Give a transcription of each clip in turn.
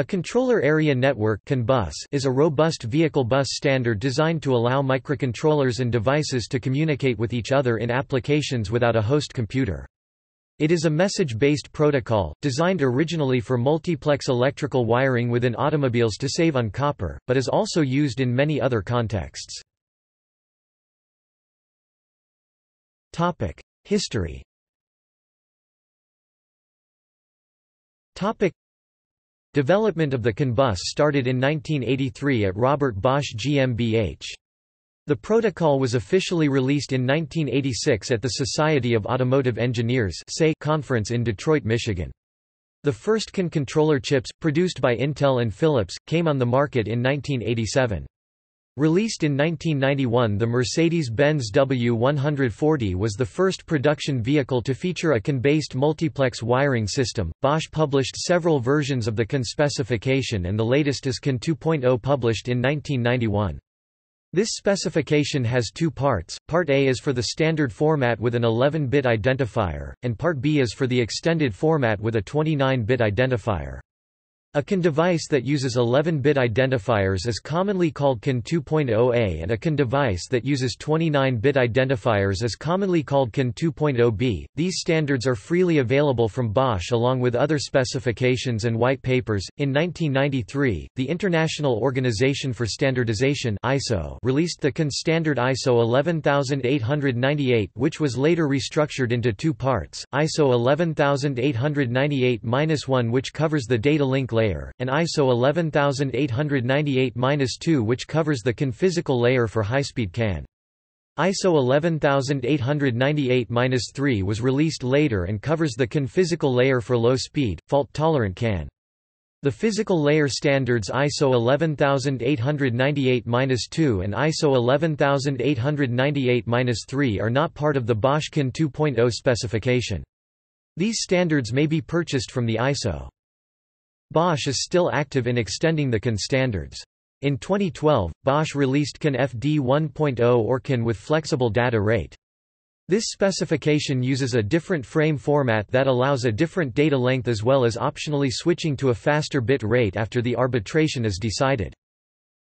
A controller area network is a robust vehicle bus standard designed to allow microcontrollers and devices to communicate with each other in applications without a host computer. It is a message-based protocol, designed originally for multiplex electrical wiring within automobiles to save on copper, but is also used in many other contexts. History Development of the CAN bus started in 1983 at Robert Bosch GmbH. The protocol was officially released in 1986 at the Society of Automotive Engineers conference in Detroit, Michigan. The first CAN controller chips, produced by Intel and Philips, came on the market in 1987. Released in 1991 the Mercedes-Benz W140 was the first production vehicle to feature a CAN-based multiplex wiring system. Bosch published several versions of the CAN specification and the latest is CAN 2.0 published in 1991. This specification has two parts, Part A is for the standard format with an 11-bit identifier, and Part B is for the extended format with a 29-bit identifier. A CAN device that uses 11-bit identifiers is commonly called CAN 2.0A and a CAN device that uses 29-bit identifiers is commonly called CAN 2.0B. These standards are freely available from Bosch along with other specifications and white papers. In 1993, the International Organization for Standardization (ISO) released the CAN standard ISO 11898, which was later restructured into two parts: ISO 11898-1 which covers the data link layer, and ISO 11898-2 which covers the CAN physical layer for high-speed CAN. ISO 11898-3 was released later and covers the CAN physical layer for low-speed, fault-tolerant CAN. The physical layer standards ISO 11898-2 and ISO 11898-3 are not part of the Bosch CAN 2.0 specification. These standards may be purchased from the ISO. Bosch is still active in extending the CAN standards. In 2012, Bosch released CAN FD 1.0 or CAN with flexible data rate. This specification uses a different frame format that allows a different data length as well as optionally switching to a faster bit rate after the arbitration is decided.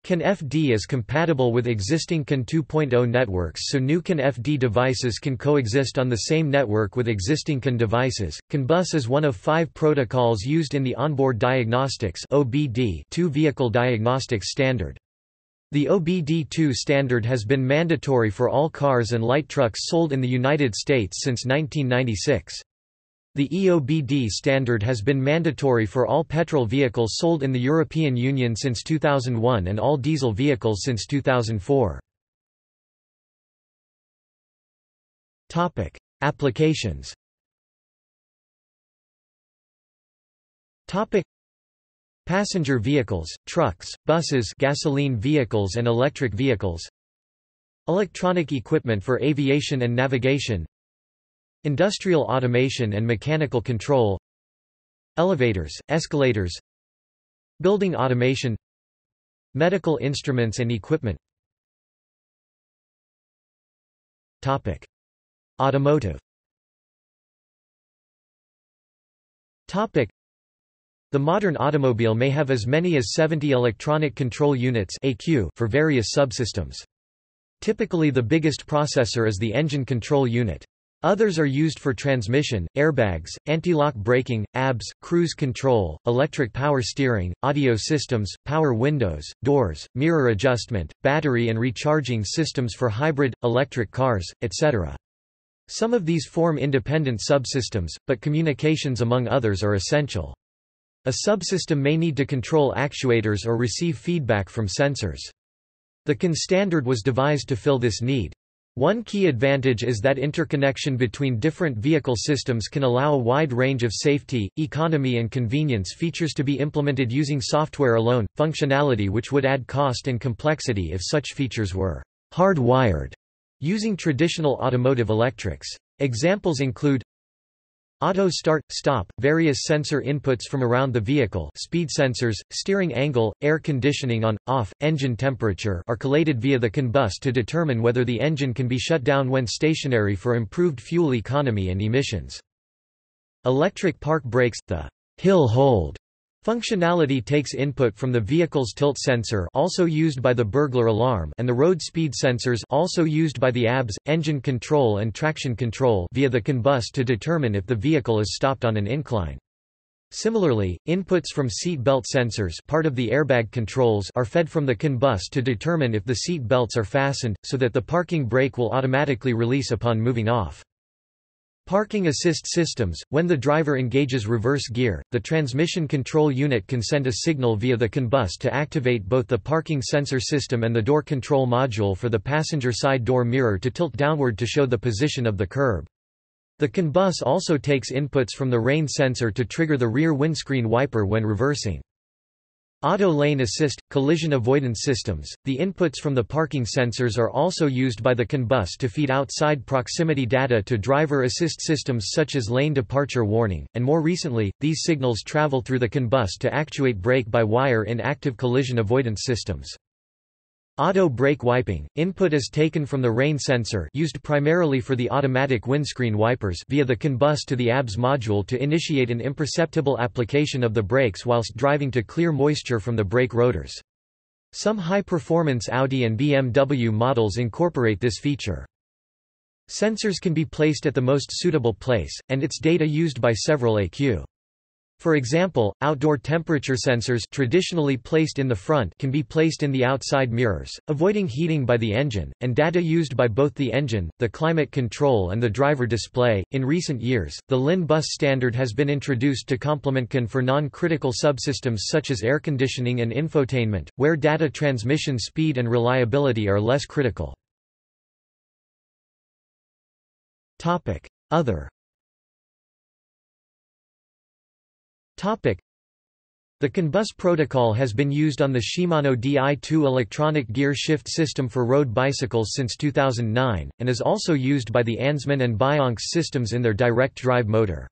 CAN FD is compatible with existing CAN 2.0 networks so new CAN FD devices can coexist on the same network with existing CAN devices. CAN bus is one of five protocols used in the Onboard Diagnostics (OBD) vehicle diagnostics standard. The OBD2 standard has been mandatory for all cars and light trucks sold in the United States since 1996. The EOBD standard has been mandatory for all petrol vehicles sold in the European Union since 2001 and all diesel vehicles since 2004. Topic: Applications. Topic: Passenger vehicles, trucks, buses, gasoline vehicles and electric vehicles. Electronic equipment for aviation and navigation. Industrial automation and mechanical control Elevators, escalators Building automation Medical instruments and equipment Topic. Automotive Topic. The modern automobile may have as many as 70 electronic control units for various subsystems. Typically the biggest processor is the engine control unit. Others are used for transmission, airbags, anti-lock braking, ABS, cruise control, electric power steering, audio systems, power windows, doors, mirror adjustment, battery and recharging systems for hybrid, electric cars, etc. Some of these form independent subsystems, but communications among others are essential. A subsystem may need to control actuators or receive feedback from sensors. The CAN standard was devised to fill this need. One key advantage is that interconnection between different vehicle systems can allow a wide range of safety, economy and convenience features to be implemented using software alone, functionality which would add cost and complexity if such features were hardwired using traditional automotive electrics. Examples include Auto start, stop, various sensor inputs from around the vehicle speed sensors, steering angle, air conditioning on, off, engine temperature are collated via the CAN bus to determine whether the engine can be shut down when stationary for improved fuel economy and emissions. Electric park brakes, the hill hold Functionality takes input from the vehicle's tilt sensor also used by the burglar alarm and the road speed sensors also used by the ABS, engine control and traction control via the CAN bus to determine if the vehicle is stopped on an incline. Similarly, inputs from seat belt sensors part of the airbag controls are fed from the CAN bus to determine if the seat belts are fastened, so that the parking brake will automatically release upon moving off. Parking assist systems – When the driver engages reverse gear, the transmission control unit can send a signal via the CAN bus to activate both the parking sensor system and the door control module for the passenger side door mirror to tilt downward to show the position of the curb. The CAN bus also takes inputs from the rain sensor to trigger the rear windscreen wiper when reversing. Auto lane assist, collision avoidance systems. The inputs from the parking sensors are also used by the CAN bus to feed outside proximity data to driver assist systems such as lane departure warning, and more recently, these signals travel through the CAN bus to actuate brake-by-wire in active collision avoidance systems. Auto brake wiping, input is taken from the rain sensor used primarily for the automatic windscreen wipers via the CAN bus to the ABS module to initiate an imperceptible application of the brakes whilst driving to clear moisture from the brake rotors. Some high-performance Audi and BMW models incorporate this feature. Sensors can be placed at the most suitable place, and its data used by several ECU. For example, outdoor temperature sensors traditionally placed in the front can be placed in the outside mirrors, avoiding heating by the engine, and data used by both the engine, the climate control and the driver display. In recent years, the LIN bus standard has been introduced to complement CAN for non-critical subsystems such as air conditioning and infotainment, where data transmission speed and reliability are less critical. Topic: Other The CAN bus protocol has been used on the Shimano Di2 electronic gear shift system for road bicycles since 2009, and is also used by the Ansmann and Bionx systems in their direct drive motor.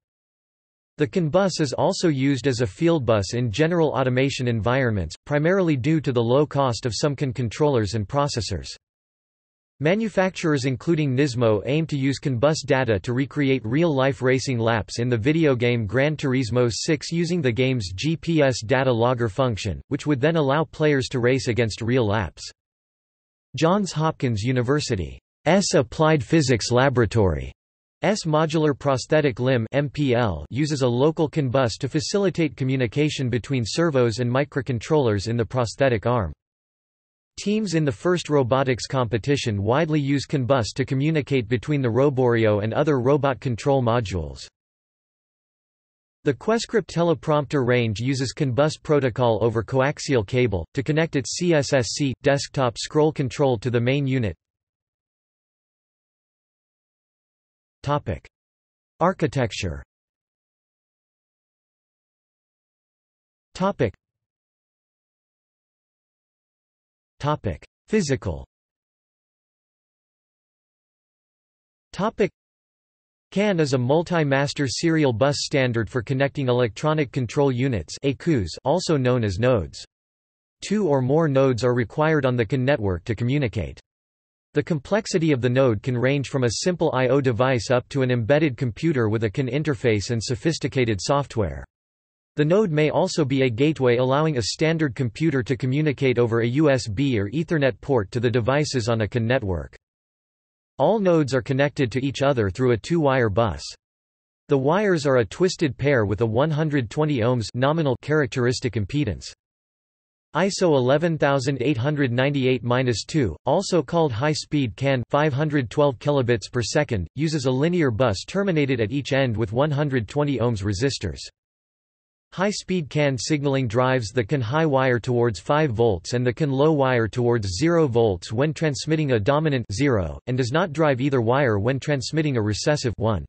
The CAN bus is also used as a field bus in general automation environments, primarily due to the low cost of some CAN controllers and processors. Manufacturers including Nismo aim to use CAN bus data to recreate real-life racing laps in the video game Gran Turismo 6 using the game's GPS data logger function, which would then allow players to race against real laps. Johns Hopkins University's Applied Physics Laboratory S modular prosthetic limb MPL uses a local CAN bus to facilitate communication between servos and microcontrollers in the prosthetic arm. Teams in the first robotics competition widely use CAN bus to communicate between the Roborio and other robot control modules. The CueScript teleprompter range uses CAN bus protocol over coaxial cable, to connect its CSSC, desktop scroll control to the main unit. Architecture Topic: Physical. Topic: CAN is a multi-master serial bus standard for connecting electronic control units also known as nodes. Two or more nodes are required on the CAN network to communicate. The complexity of the node can range from a simple I.O. device up to an embedded computer with a CAN interface and sophisticated software. The node may also be a gateway allowing a standard computer to communicate over a USB or Ethernet port to the devices on a CAN network. All nodes are connected to each other through a two-wire bus. The wires are a twisted pair with a 120 ohms nominal characteristic impedance. ISO 11898-2, also called high-speed CAN 512 kilobits per second, uses a linear bus terminated at each end with 120 ohms resistors. High-speed CAN signaling drives the CAN high wire towards 5 volts and the CAN low wire towards 0 volts when transmitting a dominant 0, and does not drive either wire when transmitting a recessive 1.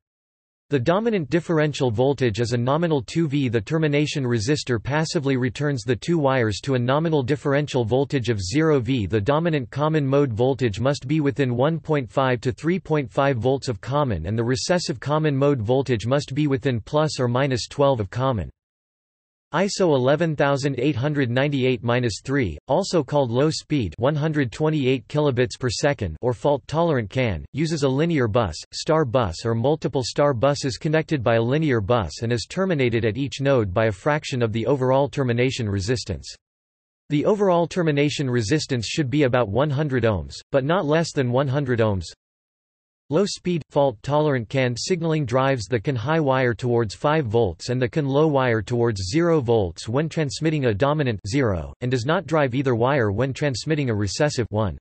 The dominant differential voltage is a nominal 2V. The termination resistor passively returns the two wires to a nominal differential voltage of 0V. The dominant common mode voltage must be within 1.5 to 3.5 volts of common and the recessive common mode voltage must be within plus or minus 12 of common. ISO 11898-3, also called low speed 128 kilobits per second or fault tolerant CAN, uses a linear bus, star bus or multiple star buses connected by a linear bus and is terminated at each node by a fraction of the overall termination resistance. The overall termination resistance should be about 100 ohms, but not less than 100 ohms. Low-speed, fault-tolerant CAN signaling drives the CAN high wire towards 5 volts and the CAN low wire towards 0 volts when transmitting a dominant 0, and does not drive either wire when transmitting a recessive 1.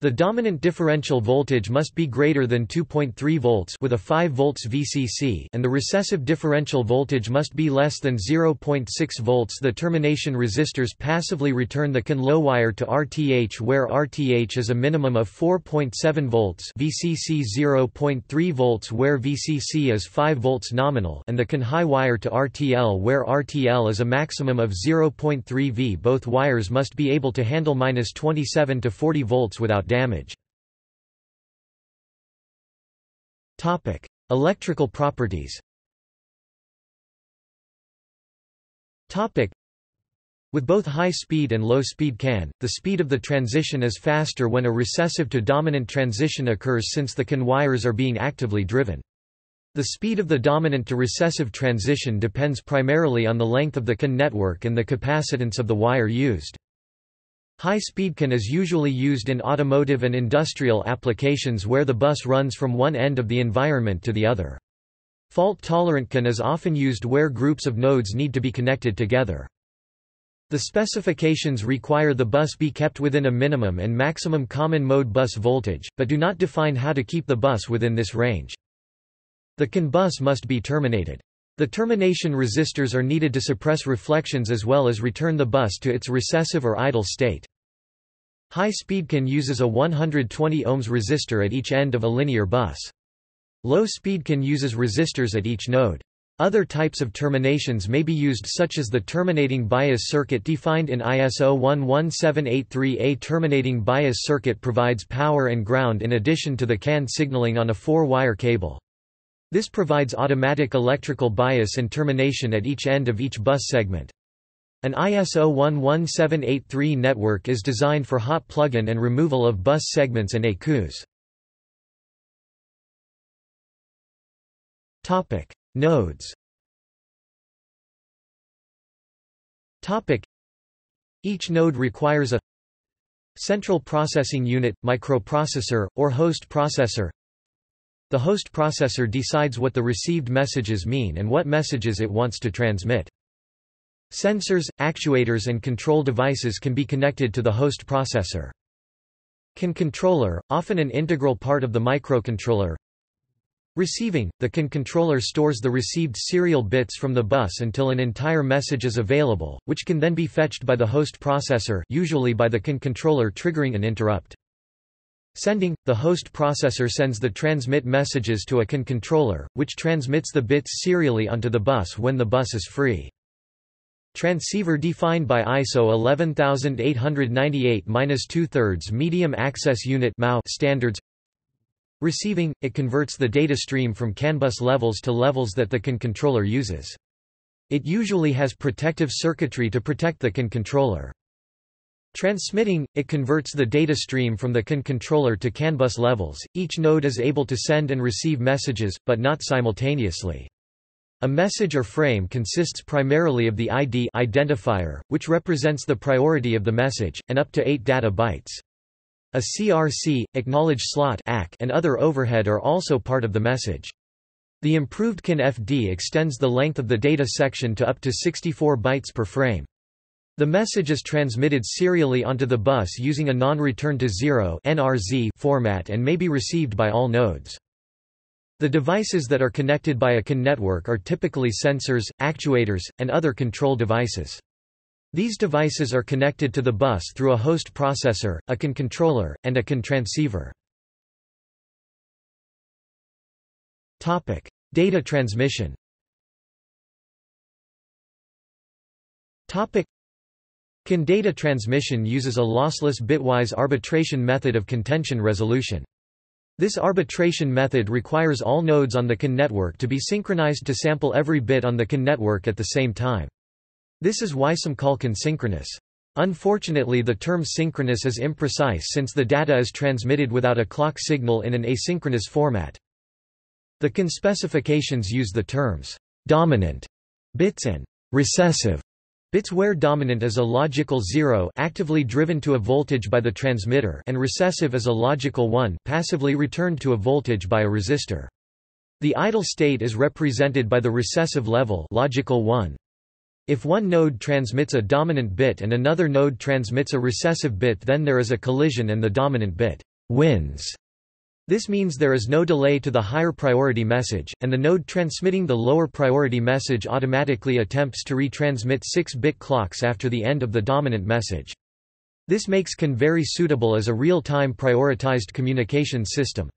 The dominant differential voltage must be greater than 2.3 volts with a 5 volts VCC and the recessive differential voltage must be less than 0.6 volts. The termination resistors passively return the CAN low wire to RTH where RTH is a minimum of 4.7 volts, VCC 0.3 volts where VCC is 5 volts nominal, and the CAN high wire to RTL where RTL is a maximum of 0.3 V. Both wires must be able to handle minus 27 to 40 volts without damage. Topic: Electrical properties. Topic: With both high-speed and low-speed CAN, the speed of the transition is faster when a recessive to dominant transition occurs since the CAN wires are being actively driven. The speed of the dominant to recessive transition depends primarily on the length of the CAN network and the capacitance of the wire used. High-speed CAN is usually used in automotive and industrial applications where the bus runs from one end of the environment to the other. Fault-tolerant CAN is often used where groups of nodes need to be connected together. The specifications require the bus be kept within a minimum and maximum common mode bus voltage, but do not define how to keep the bus within this range. The CAN bus must be terminated. The termination resistors are needed to suppress reflections as well as return the bus to its recessive or idle state. High-speed CAN uses a 120 ohms resistor at each end of a linear bus. Low-speed CAN uses resistors at each node. Other types of terminations may be used such as the terminating bias circuit defined in ISO 11783 A terminating bias circuit provides power and ground in addition to the CAN signaling on a four-wire cable. This provides automatic electrical bias and termination at each end of each bus segment. An ISO 11783 network is designed for hot plug-in and removal of bus segments and ECUs. Topic: Nodes. Topic: Each node requires a central processing unit, microprocessor, or host processor the host processor decides what the received messages mean and what messages it wants to transmit. Sensors, actuators and control devices can be connected to the host processor. CAN controller, often an integral part of the microcontroller. Receiving, the CAN controller stores the received serial bits from the bus until an entire message is available, which can then be fetched by the host processor usually by the CAN controller triggering an interrupt. Sending, the host processor sends the transmit messages to a CAN controller, which transmits the bits serially onto the bus when the bus is free. Transceiver defined by ISO 11898-2 Medium Access Unit standards Receiving, it converts the data stream from CAN bus levels to levels that the CAN controller uses. It usually has protective circuitry to protect the CAN controller. Transmitting, it converts the data stream from the CAN controller to CAN bus levels. Each node is able to send and receive messages, but not simultaneously. A message or frame consists primarily of the ID identifier, which represents the priority of the message, and up to 8 data bytes. A CRC, acknowledge slot and other overhead are also part of the message. The improved CAN FD extends the length of the data section to up to 64 bytes per frame. The message is transmitted serially onto the bus using a non-return to zero (NRZ) format and may be received by all nodes. The devices that are connected by a CAN network are typically sensors, actuators, and other control devices. These devices are connected to the bus through a host processor, a CAN controller, and a CAN transceiver. Data transmission CAN data transmission uses a lossless bitwise arbitration method of contention resolution. This arbitration method requires all nodes on the CAN network to be synchronized to sample every bit on the CAN network at the same time. This is why some call CAN synchronous. Unfortunately the term synchronous is imprecise since the data is transmitted without a clock signal in an asynchronous format. The CAN specifications use the terms dominant bits and recessive bits where dominant is a logical 0 actively driven to a voltage by the transmitter and recessive is a logical 1 passively returned to a voltage by a resistor. The idle state is represented by the recessive level logical 1. If one node transmits a dominant bit and another node transmits a recessive bit then there is a collision and the dominant bit wins. This means there is no delay to the higher priority message, and the node transmitting the lower priority message automatically attempts to retransmit 6-bit clocks after the end of the dominant message. This makes CAN very suitable as a real-time prioritized communication system.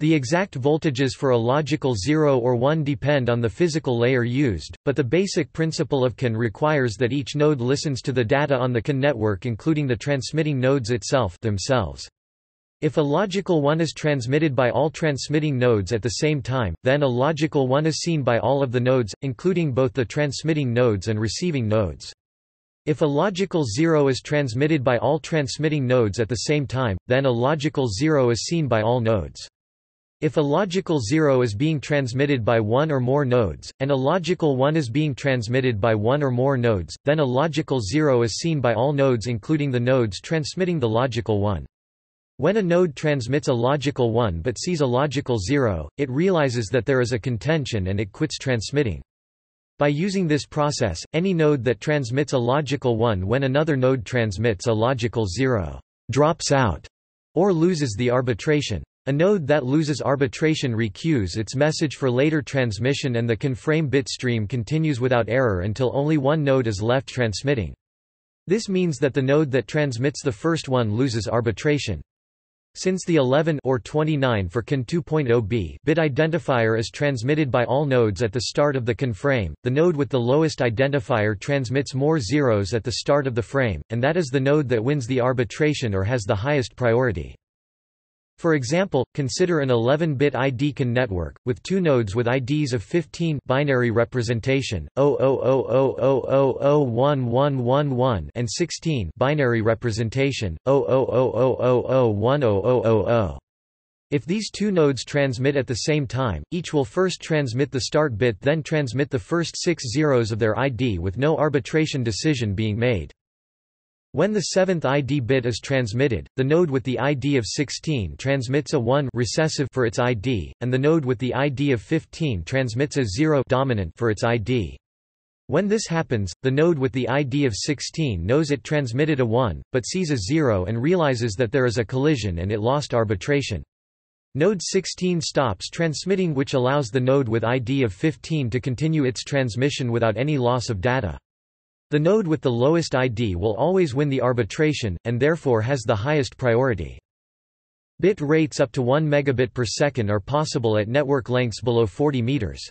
The exact voltages for a logical 0 or 1 depend on the physical layer used, but the basic principle of CAN requires that each node listens to the data on the CAN network including the transmitting nodes itself themselves. If a logical 1 is transmitted by all transmitting nodes at the same time, then a logical 1 is seen by all of the nodes, including both the transmitting nodes and receiving nodes. If a logical 0 is transmitted by all transmitting nodes at the same time, then a logical 0 is seen by all nodes. If a logical 0 is being transmitted by one or more nodes, and a logical 1 is being transmitted by one or more nodes, then a logical 0 is seen by all nodes including the nodes transmitting the logical 1. When a node transmits a logical 1 but sees a logical 0, it realizes that there is a contention and it quits transmitting. By using this process, any node that transmits a logical 1 when another node transmits a logical 0 drops out or loses the arbitration. A node that loses arbitration requeues its message for later transmission and the CAN frame bit stream continues without error until only one node is left transmitting. This means that the node that transmits the first one loses arbitration. Since the 11 or 29 for CAN 2.0b bit identifier is transmitted by all nodes at the start of the CAN frame, the node with the lowest identifier transmits more zeros at the start of the frame, and that is the node that wins the arbitration or has the highest priority. For example, consider an 11-bit ID CAN network, with two nodes with IDs of 15 binary representation, 0000001111 and 16 binary representation, 0000001000. If these two nodes transmit at the same time, each will first transmit the start bit then transmit the first six zeros of their ID with no arbitration decision being made. When the seventh ID bit is transmitted, the node with the ID of 16 transmits a 1 recessive for its ID, and the node with the ID of 15 transmits a 0 dominant for its ID. When this happens, the node with the ID of 16 knows it transmitted a 1, but sees a 0 and realizes that there is a collision and it lost arbitration. Node 16 stops transmitting which allows the node with ID of 15 to continue its transmission without any loss of data. The node with the lowest ID will always win the arbitration, and therefore has the highest priority. Bit rates up to 1 megabit per second are possible at network lengths below 40 meters.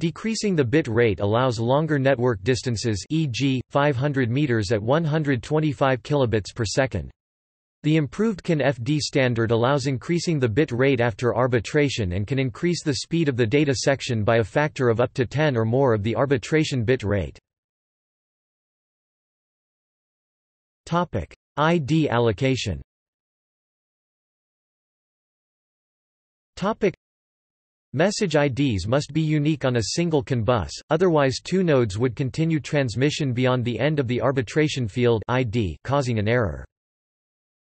Decreasing the bit rate allows longer network distances e.g., 500 meters at 125 kilobits per second. The improved CAN FD standard allows increasing the bit rate after arbitration and can increase the speed of the data section by a factor of up to 10 or more of the arbitration bit rate. ID allocation Message IDs must be unique on a single CAN bus, otherwise two nodes would continue transmission beyond the end of the arbitration field ID causing an error.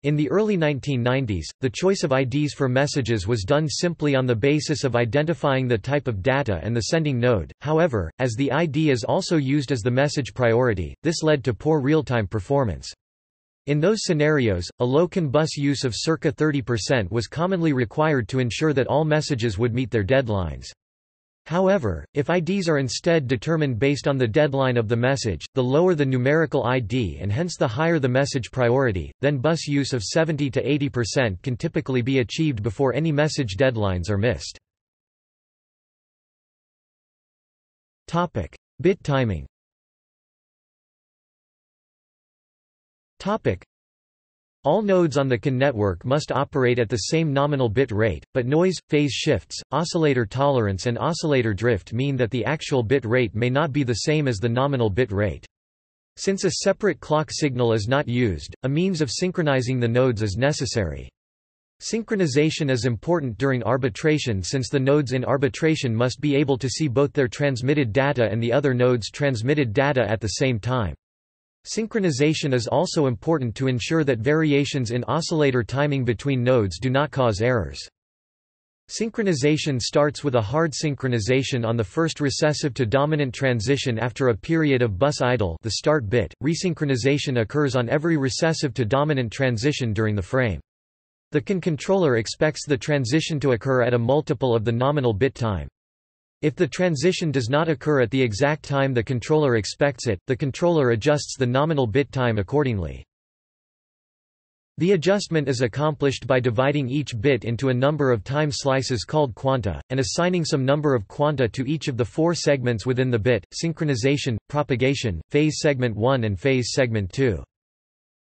In the early 1990s, the choice of IDs for messages was done simply on the basis of identifying the type of data and the sending node, however, as the ID is also used as the message priority, this led to poor real-time performance. In those scenarios, a low CAN bus use of circa 30% was commonly required to ensure that all messages would meet their deadlines. However, if IDs are instead determined based on the deadline of the message, the lower the numerical ID and hence the higher the message priority, then bus use of 70 to 80% can typically be achieved before any message deadlines are missed. Topic: Bit timing Topic. All nodes on the CAN network must operate at the same nominal bit rate, but noise, phase shifts, oscillator tolerance and oscillator drift mean that the actual bit rate may not be the same as the nominal bit rate. Since a separate clock signal is not used, a means of synchronizing the nodes is necessary. Synchronization is important during arbitration since the nodes in arbitration must be able to see both their transmitted data and the other node's transmitted data at the same time. Synchronization is also important to ensure that variations in oscillator timing between nodes do not cause errors. Synchronization starts with a hard synchronization on the first recessive to dominant transition after a period of bus idle the start bit. Resynchronization occurs on every recessive to dominant transition during the frame. The CAN controller expects the transition to occur at a multiple of the nominal bit time. If the transition does not occur at the exact time the controller expects it, the controller adjusts the nominal bit time accordingly. The adjustment is accomplished by dividing each bit into a number of time slices called quanta, and assigning some number of quanta to each of the four segments within the bit, synchronization, propagation, phase segment 1 and phase segment 2.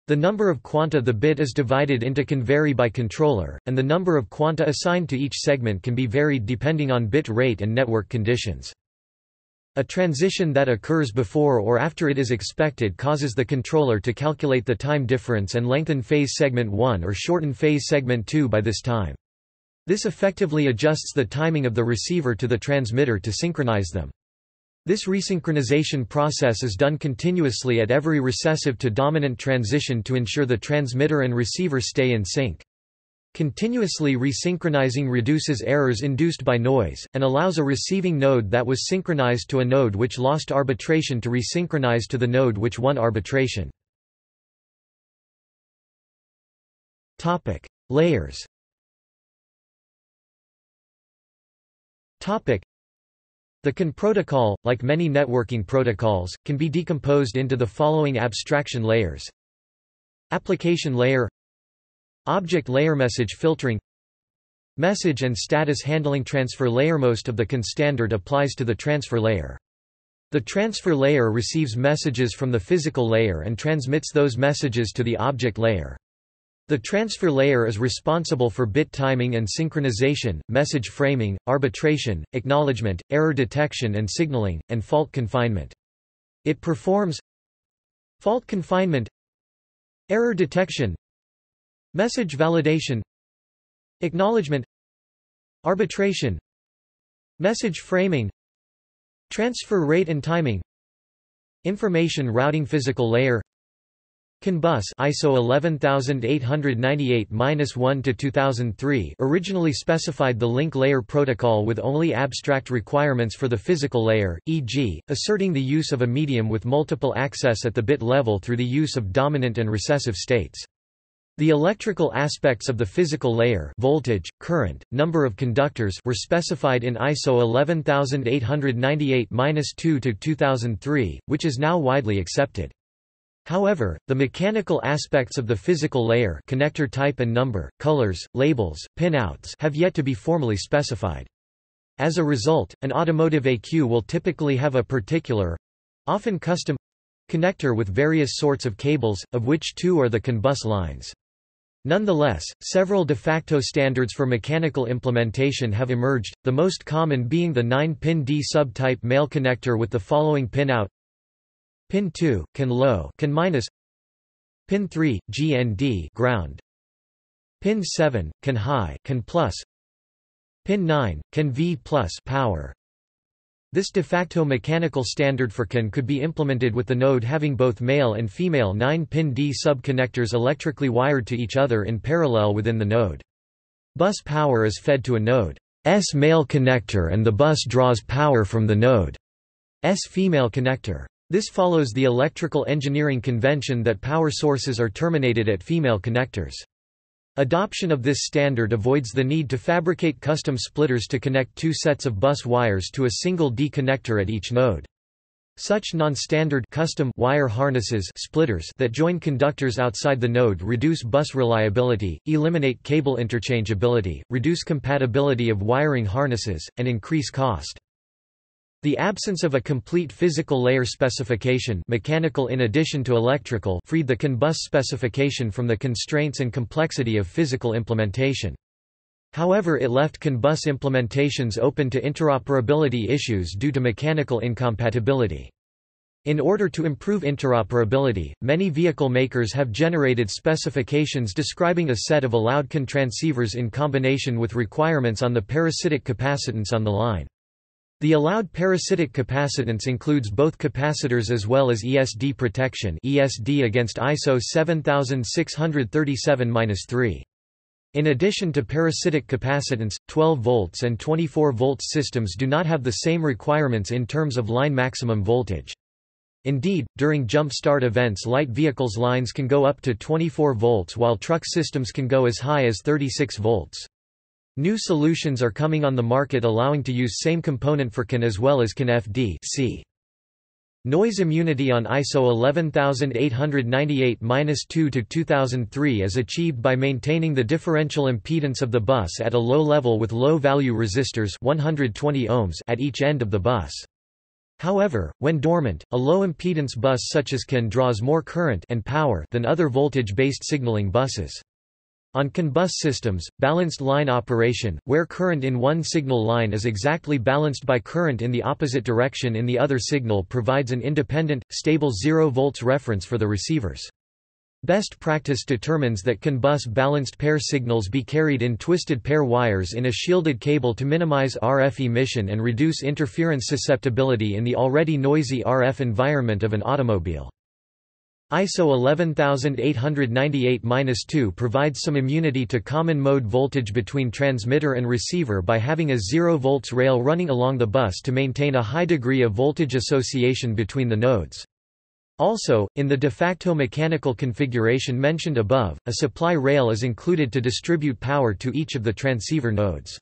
The number of quanta the bit is divided into can vary by controller, and the number of quanta assigned to each segment can be varied depending on bit rate and network conditions. A transition that occurs before or after it is expected causes the controller to calculate the time difference and lengthen phase segment 1 or shorten phase segment 2 by this time. This effectively adjusts the timing of the receiver to the transmitter to synchronize them. This resynchronization process is done continuously at every recessive to dominant transition to ensure the transmitter and receiver stay in sync. Continuously resynchronizing reduces errors induced by noise, and allows a receiving node that was synchronized to a node which lost arbitration to resynchronize to the node which won arbitration. Layers the CAN protocol, like many networking protocols, can be decomposed into the following abstraction layers. Application layer Object layer message filtering Message and status handling transfer layer Most of the CAN standard applies to the transfer layer. The transfer layer receives messages from the physical layer and transmits those messages to the object layer. The transfer layer is responsible for bit timing and synchronization, message framing, arbitration, acknowledgement, error detection and signaling, and fault confinement. It performs fault confinement error detection message validation acknowledgement arbitration message framing transfer rate and timing information routing physical layer CAN bus ISO 11898-1 to 2003 originally specified the link layer protocol with only abstract requirements for the physical layer, e.g., asserting the use of a medium with multiple access at the bit level through the use of dominant and recessive states. The electrical aspects of the physical layer voltage, current, number of conductors were specified in ISO 11898-2 to 2003, which is now widely accepted. However, the mechanical aspects of the physical layer connector type and number, colors, labels, pinouts have yet to be formally specified. As a result, an automotive ECU will typically have a particular—often custom—connector with various sorts of cables, of which two are the CAN bus lines. Nonetheless, several de facto standards for mechanical implementation have emerged, the most common being the 9-pin D subtype male connector with the following pinout Pin 2, CAN low, CAN minus. Pin 3, GND ground. Pin 7, CAN high, CAN plus. Pin 9, CAN V plus power. This de facto mechanical standard for CAN could be implemented with the node having both male and female 9-pin D sub-connectors electrically wired to each other in parallel within the node. Bus power is fed to a node's male connector and the bus draws power from the node's female connector. This follows the electrical engineering convention that power sources are terminated at female connectors. Adoption of this standard avoids the need to fabricate custom splitters to connect two sets of bus wires to a single D connector at each node. Such non-standard custom wire harnesses splitters that join conductors outside the node reduce bus reliability, eliminate cable interchangeability, reduce compatibility of wiring harnesses, and increase cost. The absence of a complete physical layer specification mechanical in addition to electrical freed the CAN bus specification from the constraints and complexity of physical implementation. However it left CAN bus implementations open to interoperability issues due to mechanical incompatibility. In order to improve interoperability, many vehicle makers have generated specifications describing a set of allowed CAN transceivers in combination with requirements on the parasitic capacitance on the line. The allowed parasitic capacitance includes both capacitors as well as ESD protection ESD against ISO 7637-3. In addition to parasitic capacitance, 12 volts and 24 volts systems do not have the same requirements in terms of line maximum voltage. Indeed, during jump start events light vehicles lines can go up to 24 volts while truck systems can go as high as 36 volts. New solutions are coming on the market allowing to use same component for CAN as well as CAN FD see. Noise immunity on ISO 11898-2-2003 is achieved by maintaining the differential impedance of the bus at a low level with low-value resistors 120 ohms at each end of the bus. However, when dormant, a low-impedance bus such as CAN draws more current and power than other voltage-based signaling buses. On CAN bus systems, balanced line operation, where current in one signal line is exactly balanced by current in the opposite direction in the other signal provides an independent, stable 0 volts reference for the receivers. Best practice determines that CAN bus balanced pair signals be carried in twisted pair wires in a shielded cable to minimize RF emission and reduce interference susceptibility in the already noisy RF environment of an automobile. ISO 11898-2 provides some immunity to common mode voltage between transmitter and receiver by having a 0 volts rail running along the bus to maintain a high degree of voltage association between the nodes. Also, in the de facto mechanical configuration mentioned above, a supply rail is included to distribute power to each of the transceiver nodes.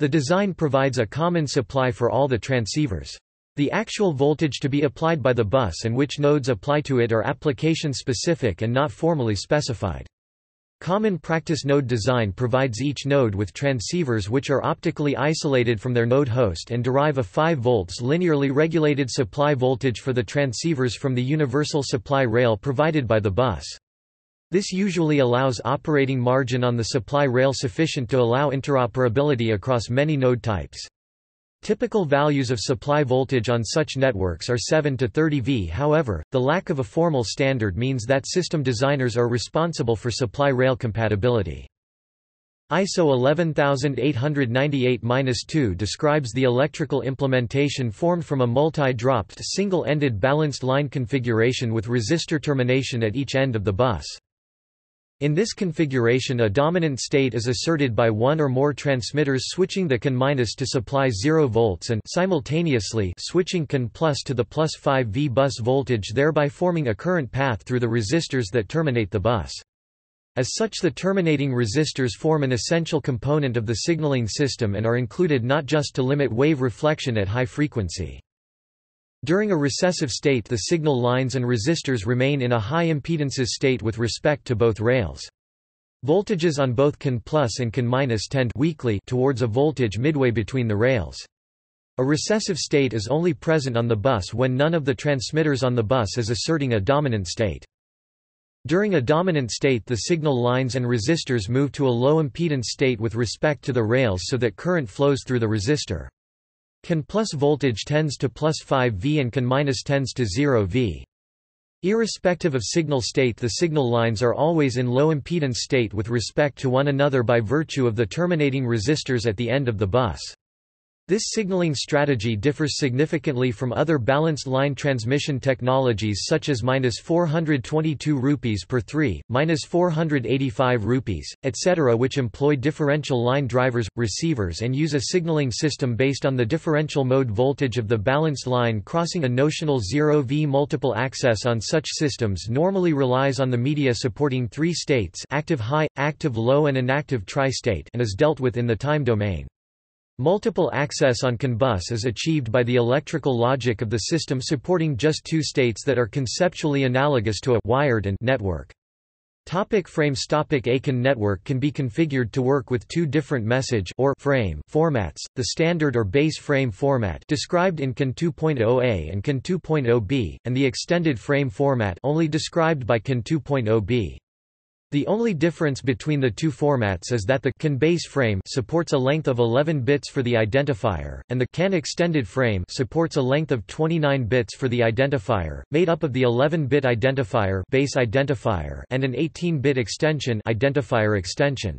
The design provides a common supply for all the transceivers. The actual voltage to be applied by the bus and which nodes apply to it are application-specific and not formally specified. Common practice node design provides each node with transceivers which are optically isolated from their node host and derive a 5 volts linearly regulated supply voltage for the transceivers from the universal supply rail provided by the bus. This usually allows operating margin on the supply rail sufficient to allow interoperability across many node types. Typical values of supply voltage on such networks are 7 to 30 V. However, the lack of a formal standard means that system designers are responsible for supply rail compatibility. ISO 11898-2 describes the electrical implementation formed from a multi-dropped single-ended balanced line configuration with resistor termination at each end of the bus. In this configuration a dominant state is asserted by one or more transmitters switching the CAN- to supply 0 volts and simultaneously switching CAN plus to the plus 5 V bus voltage thereby forming a current path through the resistors that terminate the bus. As such the terminating resistors form an essential component of the signaling system and are included not just to limit wave reflection at high frequency. During a recessive state the signal lines and resistors remain in a high impedances state with respect to both rails. Voltages on both CAN plus and CAN minus tend weakly towards a voltage midway between the rails. A recessive state is only present on the bus when none of the transmitters on the bus is asserting a dominant state. During a dominant state the signal lines and resistors move to a low impedance state with respect to the rails so that current flows through the resistor. CAN plus voltage tends to plus 5 V and CAN minus tends to 0 V. Irrespective of signal state the signal lines are always in low impedance state with respect to one another by virtue of the terminating resistors at the end of the bus. This signaling strategy differs significantly from other balanced line transmission technologies such as -422 rupees per 3, -485 rupees, etc. which employ differential line drivers, receivers and use a signaling system based on the differential mode voltage of the balanced line crossing a notional 0V multiple access on such systems normally relies on the media supporting three states active high, active low and inactive tri-state and is dealt with in the time domain. Multiple access on CAN bus is achieved by the electrical logic of the system supporting just two states that are conceptually analogous to a wired and network. Topic frames Topic A CAN network can be configured to work with two different message or frame formats, the standard or base frame format described in CAN 2.0a and CAN 2.0b, and the extended frame format only described by CAN 2.0b. The only difference between the two formats is that the CAN base frame supports a length of 11 bits for the identifier, and the CAN extended frame supports a length of 29 bits for the identifier, made up of the 11-bit identifier, base identifier and an 18-bit extension, identifier extension.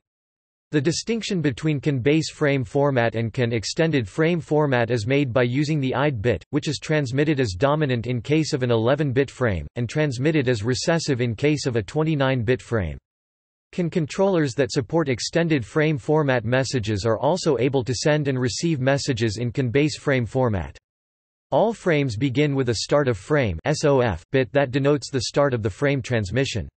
The distinction between CAN base frame format and CAN extended frame format is made by using the IDE bit, which is transmitted as dominant in case of an 11-bit frame, and transmitted as recessive in case of a 29-bit frame. CAN controllers that support extended frame format messages are also able to send and receive messages in CAN base frame format. All frames begin with a start of frame bit that denotes the start of the frame transmission.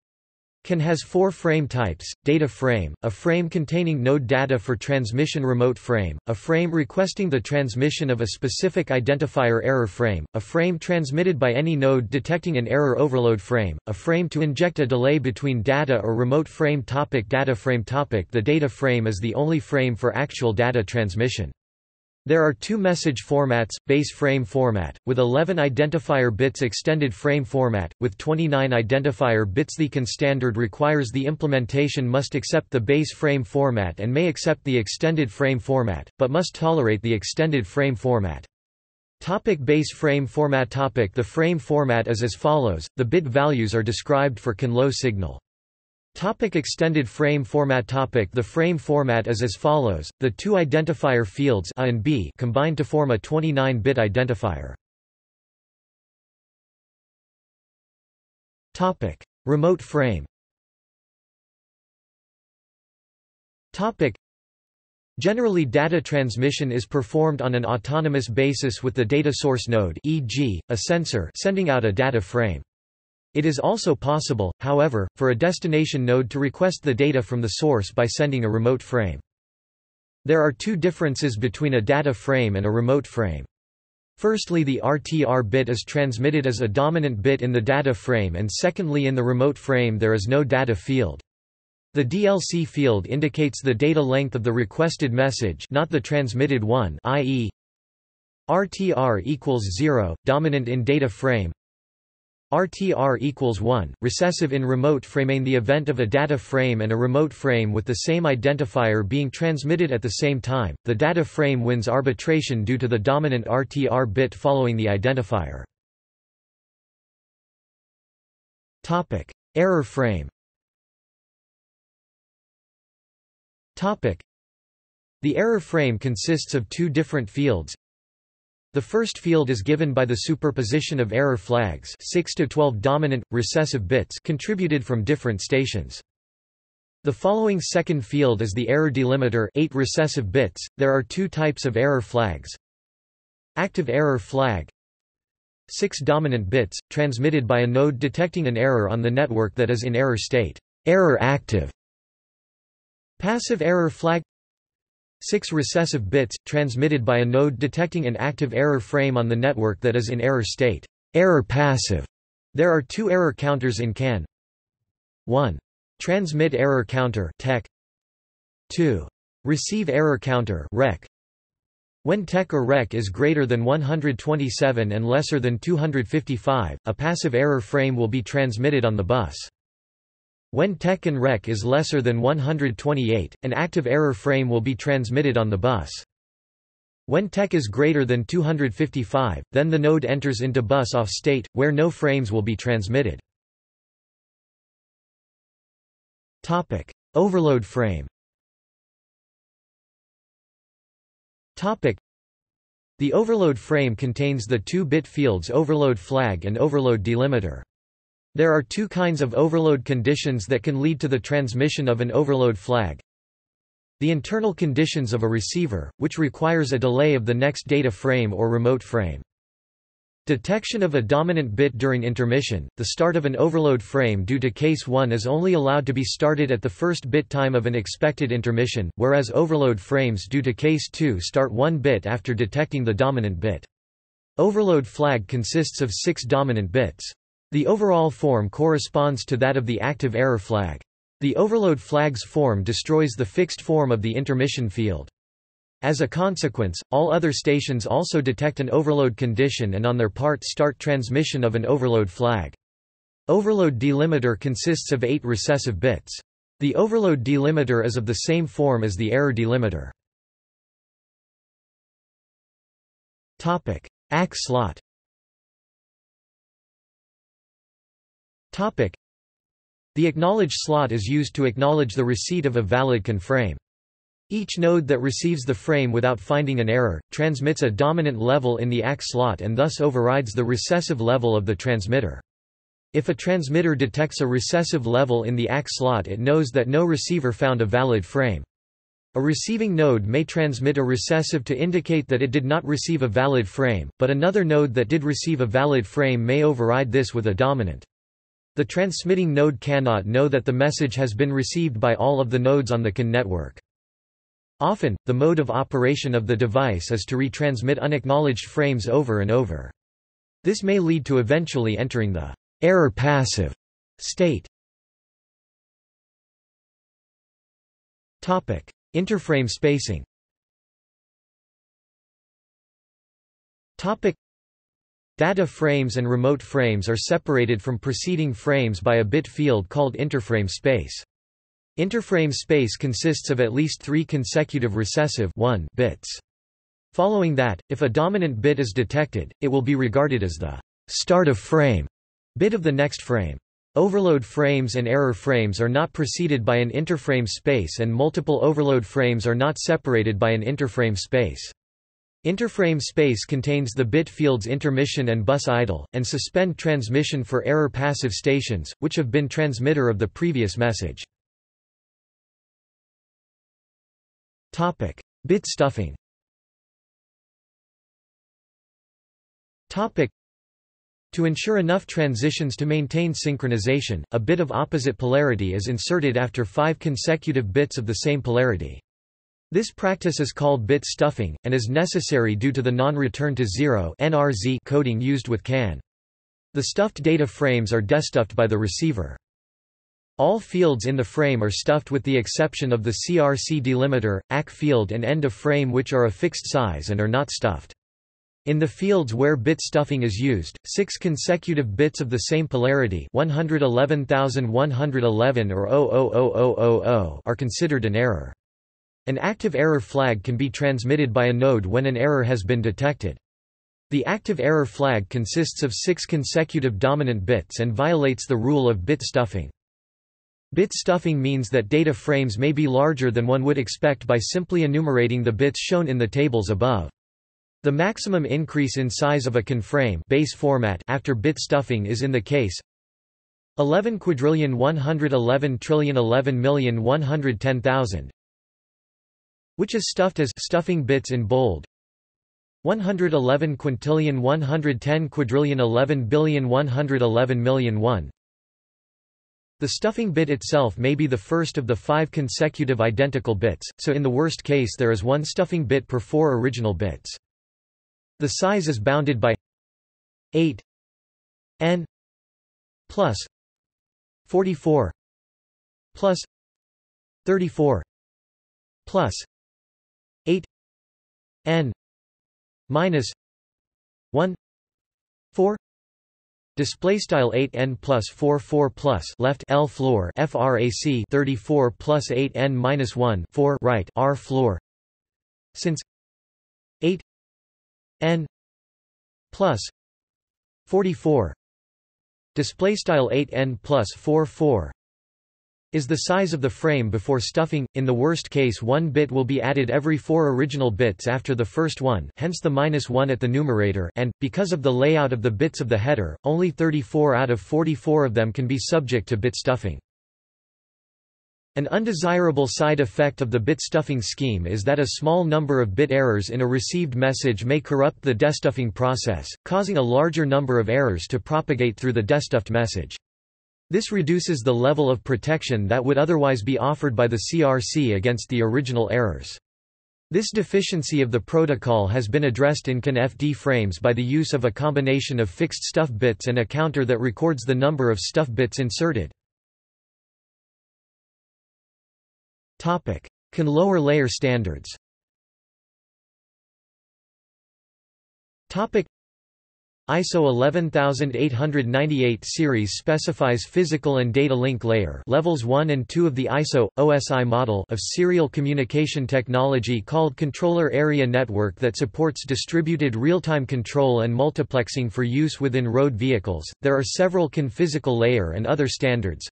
CAN has four frame types, data frame, a frame containing node data for transmission remote frame, a frame requesting the transmission of a specific identifier error frame, a frame transmitted by any node detecting an error overload frame, a frame to inject a delay between data or remote frame topic Data frame topic The data frame is the only frame for actual data transmission. There are two message formats, base frame format, with 11 identifier bits extended frame format, with 29 identifier bits The CAN standard requires the implementation must accept the base frame format and may accept the extended frame format, but must tolerate the extended frame format. Topic base frame format topic The frame format is as follows, the bit values are described for CAN low signal. Topic extended frame format topic The frame format is as follows, the two identifier fields A and B combine to form a 29-bit identifier. Topic. Remote frame topic. Generally data transmission is performed on an autonomous basis with the data source node e.g., a sensor sending out a data frame. It is also possible, however, for a destination node to request the data from the source by sending a remote frame. There are two differences between a data frame and a remote frame. Firstly the RTR bit is transmitted as a dominant bit in the data frame and secondly in the remote frame there is no data field. The DLC field indicates the data length of the requested message not the transmitted one i.e. RTR equals 0, dominant in data frame RTR equals 1, recessive in remote framing the event of a data frame and a remote frame with the same identifier being transmitted at the same time, the data frame wins arbitration due to the dominant RTR bit following the identifier. Error frame. The error frame consists of two different fields, the first field is given by the superposition of error flags 6 to 12 dominant, recessive bits contributed from different stations. The following second field is the error delimiter 8 recessive bits. There are two types of error flags. Active error flag 6 dominant bits, transmitted by a node detecting an error on the network that is in error state. Error active. Passive error flag 6 recessive bits, transmitted by a node detecting an active error frame on the network that is in error state. Error passive. There are two error counters in CAN. 1. Transmit error counter TEC. 2. Receive error counter REC. When TEC or REC is greater than 127 and lesser than 255, a passive error frame will be transmitted on the bus. When and REC is lesser than 128, an active error frame will be transmitted on the bus. When TEC is greater than 255, then the node enters into bus off state, where no frames will be transmitted. Topic. Overload frame Topic. The overload frame contains the two-bit fields overload flag and overload delimiter. There are two kinds of overload conditions that can lead to the transmission of an overload flag. The internal conditions of a receiver, which requires a delay of the next data frame or remote frame. Detection of a dominant bit during intermission. The start of an overload frame due to case 1 is only allowed to be started at the first bit time of an expected intermission, whereas overload frames due to case 2 start 1 bit after detecting the dominant bit. Overload flag consists of 6 dominant bits. The overall form corresponds to that of the active error flag. The overload flag's form destroys the fixed form of the intermission field. As a consequence, all other stations also detect an overload condition and on their part start transmission of an overload flag. Overload delimiter consists of eight recessive bits. The overload delimiter is of the same form as the error delimiter. Topic. ACK slot The acknowledge slot is used to acknowledge the receipt of a valid CAN frame. Each node that receives the frame without finding an error, transmits a dominant level in the ACK slot and thus overrides the recessive level of the transmitter. If a transmitter detects a recessive level in the ACK slot it knows that no receiver found a valid frame. A receiving node may transmit a recessive to indicate that it did not receive a valid frame, but another node that did receive a valid frame may override this with a dominant. The transmitting node cannot know that the message has been received by all of the nodes on the CAN network. Often, the mode of operation of the device is to retransmit unacknowledged frames over and over. This may lead to eventually entering the error passive state. Topic: Interframe spacing. Topic: Data frames and remote frames are separated from preceding frames by a bit field called interframe space. Interframe space consists of at least three consecutive recessive 1 bits. Following that, if a dominant bit is detected, it will be regarded as the start of frame bit of the next frame. Overload frames and error frames are not preceded by an interframe space and multiple overload frames are not separated by an interframe space. Interframe space contains the bit fields intermission and bus idle, and suspend transmission for error passive stations, which have been transmitter of the previous message. Bit stuffing to ensure enough transitions to maintain synchronization, a bit of opposite polarity is inserted after five consecutive bits of the same polarity. This practice is called bit stuffing, and is necessary due to the non-return to zero coding used with CAN. The stuffed data frames are destuffed by the receiver. All fields in the frame are stuffed with the exception of the CRC delimiter, ACK field and end of frame which are a fixed size and are not stuffed. In the fields where bit stuffing is used, six consecutive bits of the same polarity 111111 or 00000 are considered an error. An active error flag can be transmitted by a node when an error has been detected. The active error flag consists of six consecutive dominant bits and violates the rule of bit stuffing. Bit stuffing means that data frames may be larger than one would expect by simply enumerating the bits shown in the tables above. The maximum increase in size of a CAN frame base format after bit stuffing is in the case 11 quadrillion 111 trillion 11 million 110,000 which is stuffed as stuffing bits in bold 111 quintillion 110 quadrillion 11 billion 111 million 1 The stuffing bit itself may be the first of the five consecutive identical bits, so in the worst case there is one stuffing bit per four original bits. The size is bounded by 8 n plus 44 plus 34 plus 8 n minus 1 4 Display style 8 n plus 4 4 plus left L floor frac 34 plus 8 n minus 1 4 right R floor. Since 8 n plus 44 display style 8 n plus 4 4 is the size of the frame before stuffing. In the worst case one bit will be added every four original bits after the first one hence the minus 1 at the numerator and, because of the layout of the bits of the header, only 34 out of 44 of them can be subject to bit stuffing. An undesirable side effect of the bit stuffing scheme is that a small number of bit errors in a received message may corrupt the destuffing process, causing a larger number of errors to propagate through the destuffed message. This reduces the level of protection that would otherwise be offered by the CRC against the original errors. This deficiency of the protocol has been addressed in CAN-FD frames by the use of a combination of fixed stuff bits and a counter that records the number of stuff bits inserted. CAN lower layer standards ISO 11898 series specifies physical and data link layer levels 1 and 2 of the ISO OSI model of serial communication technology called controller area network that supports distributed real-time control and multiplexing for use within road vehicles. There are several CAN physical layer and other standards.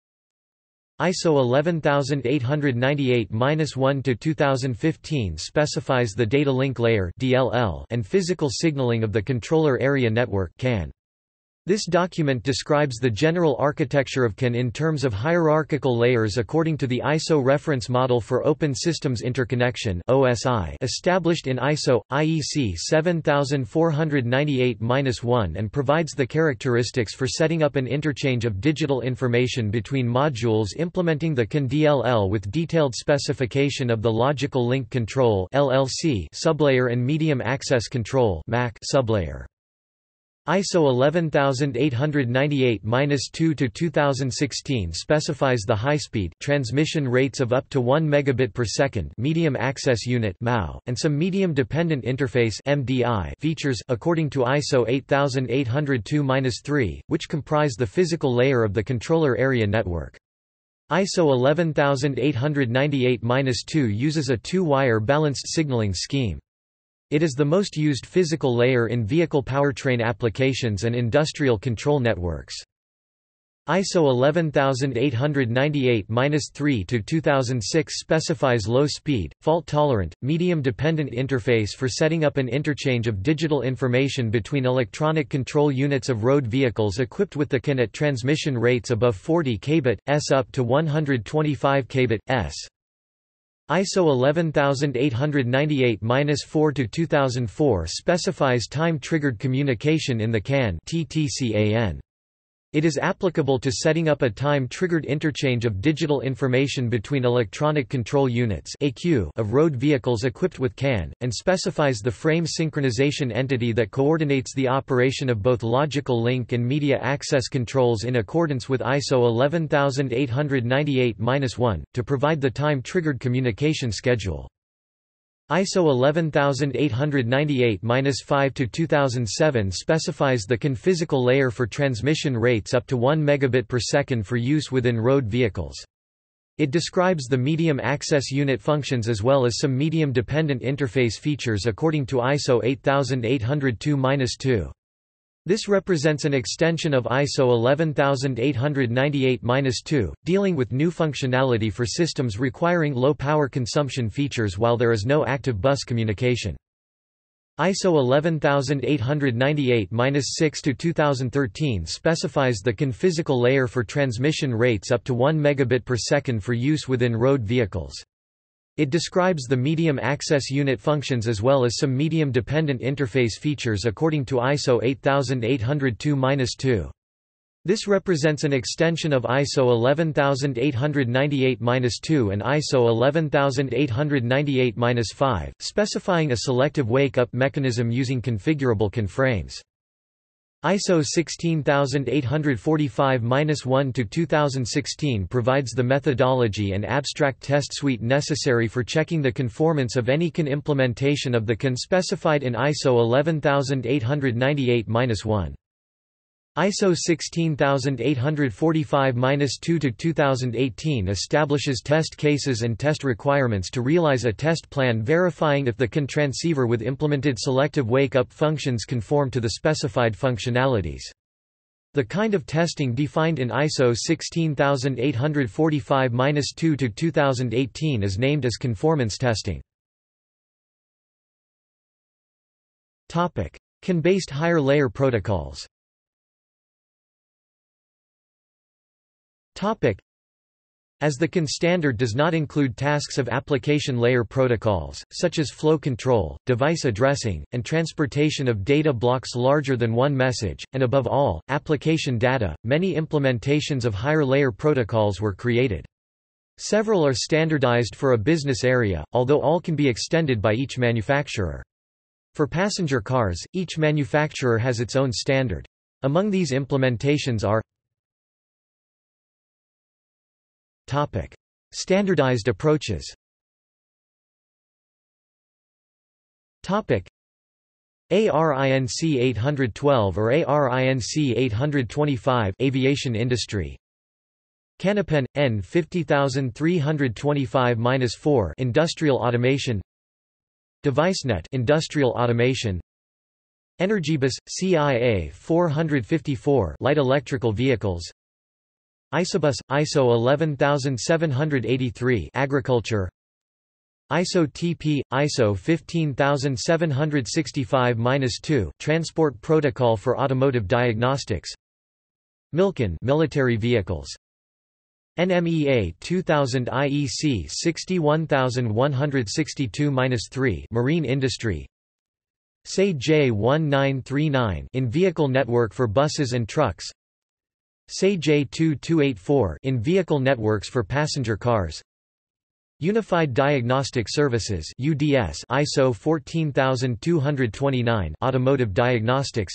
ISO 11898-1 to 2015 specifies the data link layer (DLL) and physical signaling of the controller area network (CAN). This document describes the general architecture of CAN in terms of hierarchical layers according to the ISO reference model for Open Systems Interconnection established in ISO IEC 7498-1 and provides the characteristics for setting up an interchange of digital information between modules implementing the CAN DLL with detailed specification of the logical link control sublayer and medium access control sublayer. ISO 11898-2 to 2016 specifies the high-speed transmission rates of up to 1 megabit per second medium access unit (MAU) and some medium-dependent interface (MDI) features according to ISO 8802-3, which comprise the physical layer of the controller area network. ISO 11898-2 uses a two-wire balanced signaling scheme. It is the most used physical layer in vehicle powertrain applications and industrial control networks. ISO 11898-3 to 2006 specifies low-speed, fault-tolerant, medium-dependent interface for setting up an interchange of digital information between electronic control units of road vehicles equipped with the CAN at transmission rates above 40 kbit s up to 125 kbit s. ISO 11898-4 to 2004 specifies time-triggered communication in the CAN. It is applicable to setting up a time-triggered interchange of digital information between electronic control units of road vehicles equipped with CAN, and specifies the frame synchronization entity that coordinates the operation of both logical link and media access controls in accordance with ISO 11898-1, to provide the time-triggered communication schedule. ISO 11898-5 to 2007 specifies the CAN physical layer for transmission rates up to 1 megabit per second for use within road vehicles. It describes the medium access unit functions as well as some medium dependent interface features according to ISO 8802-2. This represents an extension of ISO 11898-2, dealing with new functionality for systems requiring low power consumption features while there is no active bus communication. ISO 11898-6 to 2013 specifies the CAN physical layer for transmission rates up to 1 megabit per second for use within road vehicles. It describes the medium access unit functions as well as some medium-dependent interface features according to ISO 8802-2. This represents an extension of ISO 11898-2 and ISO 11898-5, specifying a selective wake-up mechanism using configurable CAN frames. ISO 16845-1 to 2016 provides the methodology and abstract test suite necessary for checking the conformance of any CAN implementation of the CAN specified in ISO 11898-1. ISO 16845-2-2018 establishes test cases and test requirements to realize a test plan verifying if the CAN transceiver with implemented selective wake-up functions conform to the specified functionalities. The kind of testing defined in ISO 16845-2-2018 is named as conformance testing. CAN-based higher layer protocols As the CAN standard does not include tasks of application layer protocols, such as flow control, device addressing, and transportation of data blocks larger than one message, and above all, application data, many implementations of higher layer protocols were created. Several are standardized for a business area, although all can be extended by each manufacturer. For passenger cars, each manufacturer has its own standard. Among these implementations are Topic. Standardized approaches. Topic. ARINC 812 or ARINC 825 aviation industry. CANopen N 50325-4 industrial automation. DeviceNet industrial automation. EnergyBus CIA 454 light electrical vehicles Isobus ISO 11783 agriculture. ISO TP ISO 15765-2 transport protocol for automotive diagnostics. MilCAN military vehicles. NMEA 2000 IEC 61162-3 Marine industry. SAE J1939 in vehicle network for buses and trucks SAE J2284 in vehicle networks for passenger cars. Unified Diagnostic Services UDS ISO 14229 automotive diagnostics.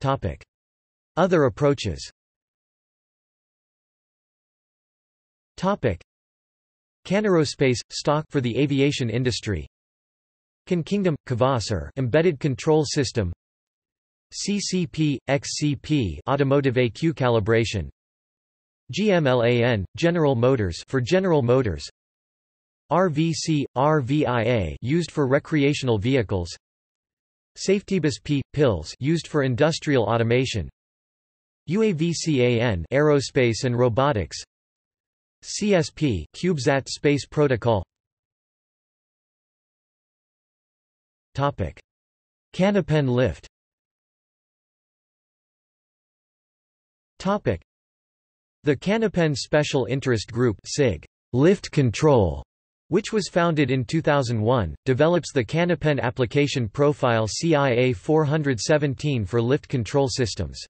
Topic. Other approaches. Topic. Canaerospace – stock for the aviation industry. Can Kingdom – Kvaser embedded control system CCP – XCP automotive ECU calibration. GMLAN – General Motors for General Motors. RVC – RVIA used for recreational vehicles. SafetyBus P – Pilz used for industrial automation. UAVCAN aerospace and robotics. CSP CubeSat Space Protocol. Topic. CANopen lift The CANopen Special Interest Group SIG Lift Control which was founded in 2001, develops the CANopen Application Profile CIA 417 for lift control systems.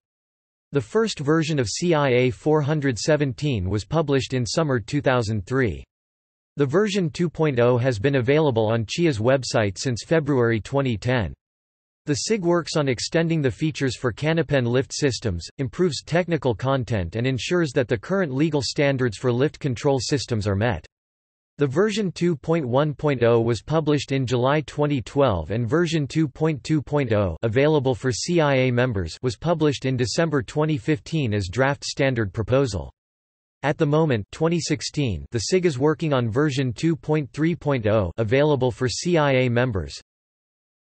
The first version of CIA 417 was published in summer 2003. The version 2.0 has been available on CIA's website since February 2010. The SIG works on extending the features for CANopen lift systems, improves technical content and ensures that the current legal standards for lift control systems are met. The version 2.1.0 was published in July 2012 and version 2.2.0 available for CIA members was published in December 2015 as draft standard proposal. At the moment 2016, the SIG is working on version 2.3.0 available for CIA members.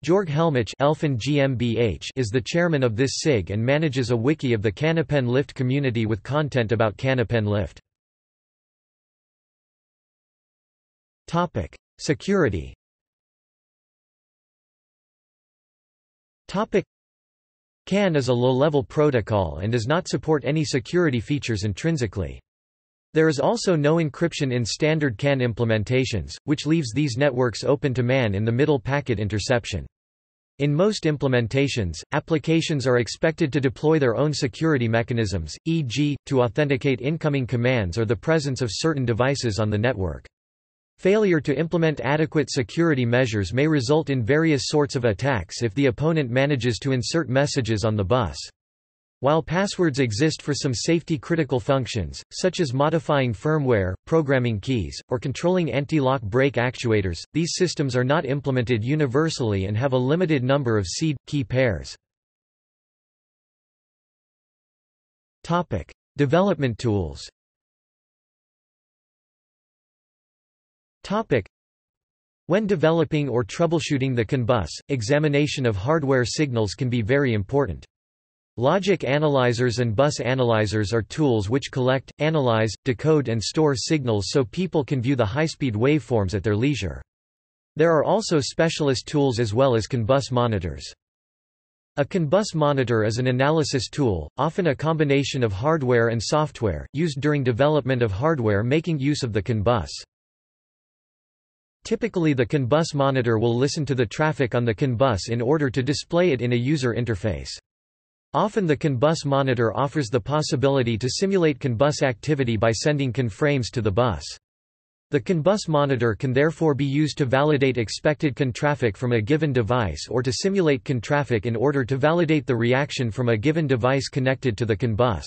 Jorg Helmich Elfin GmbH is the chairman of this SIG and manages a wiki of the CANopen Lift community with content about CANopen Lift. Topic: Security. Topic: CAN is a low-level protocol and does not support any security features intrinsically. There is also no encryption in standard CAN implementations, which leaves these networks open to man in the middle packet interception. In most implementations, applications are expected to deploy their own security mechanisms, e.g., to authenticate incoming commands or the presence of certain devices on the network. Failure to implement adequate security measures may result in various sorts of attacks if the opponent manages to insert messages on the bus. While passwords exist for some safety-critical functions, such as modifying firmware, programming keys, or controlling anti-lock brake actuators, these systems are not implemented universally and have a limited number of seed, key pairs. Development tools Topic. When developing or troubleshooting the CAN bus, examination of hardware signals can be very important. Logic analyzers and bus analyzers are tools which collect, analyze, decode and store signals so people can view the high-speed waveforms at their leisure. There are also specialist tools as well as CAN bus monitors. A CAN bus monitor is an analysis tool, often a combination of hardware and software, used during development of hardware making use of the CAN bus. Typically the CAN bus monitor will listen to the traffic on the CAN bus in order to display it in a user interface. Often the CAN bus monitor offers the possibility to simulate CAN bus activity by sending CAN frames to the bus. The CAN bus monitor can therefore be used to validate expected CAN traffic from a given device or to simulate CAN traffic in order to validate the reaction from a given device connected to the CAN bus.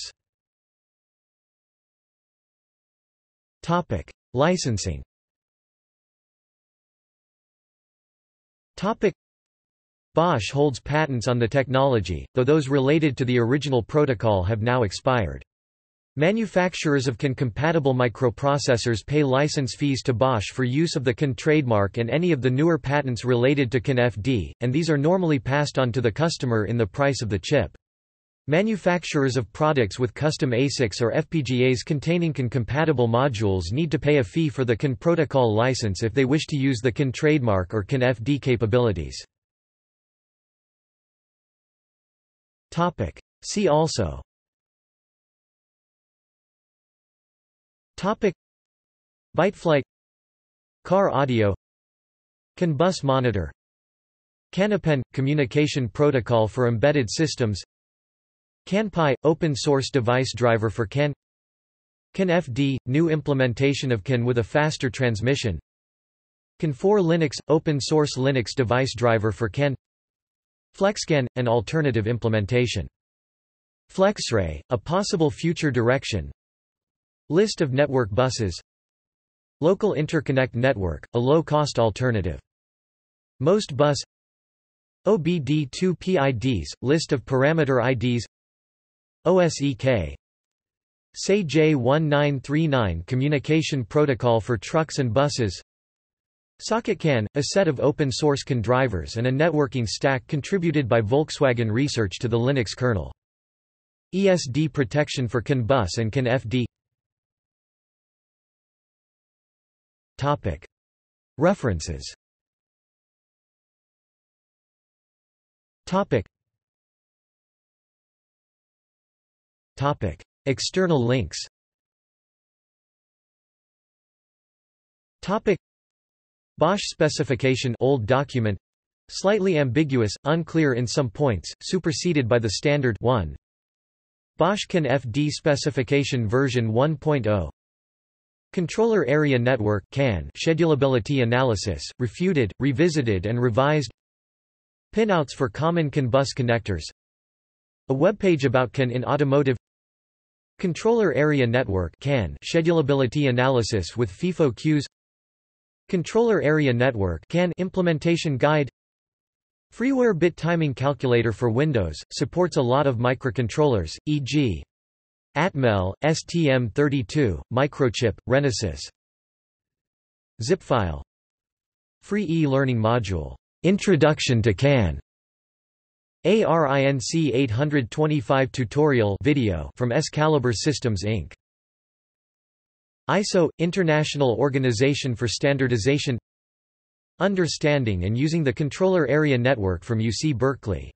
Licensing Bosch holds patents on the technology, though those related to the original protocol have now expired. Manufacturers of CAN-compatible microprocessors pay license fees to Bosch for use of the CAN trademark and any of the newer patents related to CAN-FD, and these are normally passed on to the customer in the price of the chip. Manufacturers of products with custom ASICs or FPGAs containing CAN-compatible modules need to pay a fee for the CAN protocol license if they wish to use the CAN trademark or CAN-FD capabilities. See also. Topic. Byteflight Car audio. CAN bus monitor. CANopen – communication protocol for embedded systems. CANpie – open source device driver for CAN. CANFD – new implementation of CAN with a faster transmission. CAN4 Linux – open source Linux device driver for CAN FlexCAN – an alternative implementation. FlexRay – a possible future direction. List of network buses. Local Interconnect Network, a low-cost alternative. Most bus. OBD2 PIDs, list of parameter IDs OSEK SAE J1939 Communication Protocol for trucks and buses SocketCAN, a set of open-source CAN drivers and a networking stack contributed by Volkswagen Research to the Linux kernel. ESD protection for CAN bus and CAN FD Topic. References Topic. Topic. External links Bosch specification old document. Slightly ambiguous unclear in some points superseded by the standard 1 Bosch CAN FD specification version 1.0 Controller Area Network CAN. Schedulability analysis, refuted, revisited and revised. Pinouts for common CAN bus connectors. A webpage about CAN in automotive. Controller Area Network CAN. Schedulability analysis with FIFO queues Controller Area Network CAN implementation guide. Freeware bit timing calculator for Windows, supports a lot of microcontrollers, e.g. Atmel, STM32, Microchip, Renesas. Zipfile. Free e-learning module, Introduction to CAN ARINC 825 tutorial video from Excalibur Systems Inc. ISO – International Organization for Standardization Understanding and using the Controller Area Network from UC Berkeley